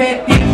said,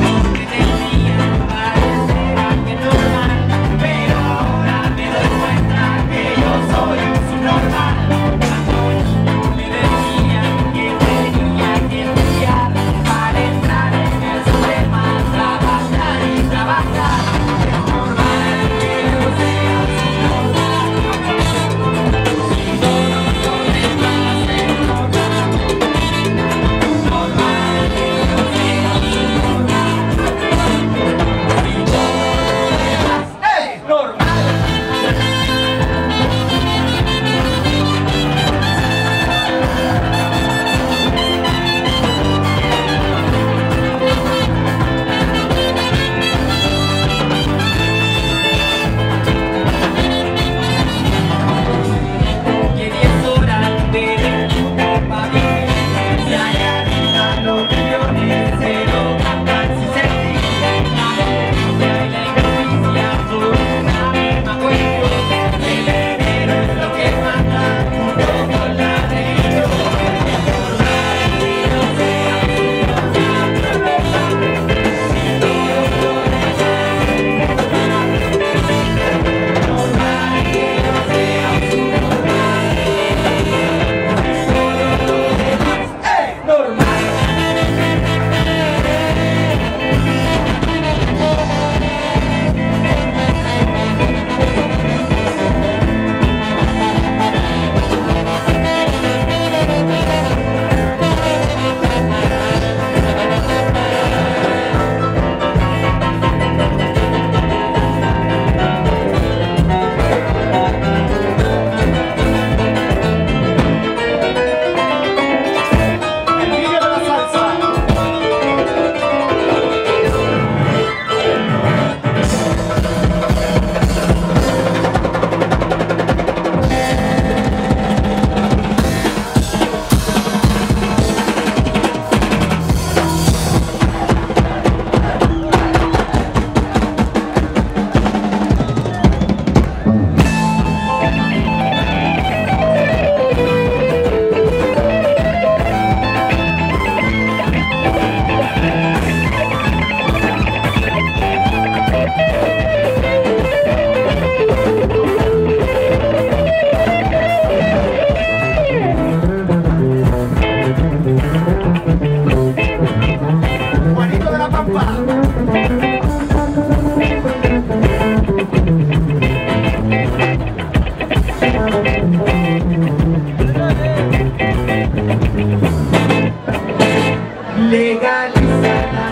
Yes.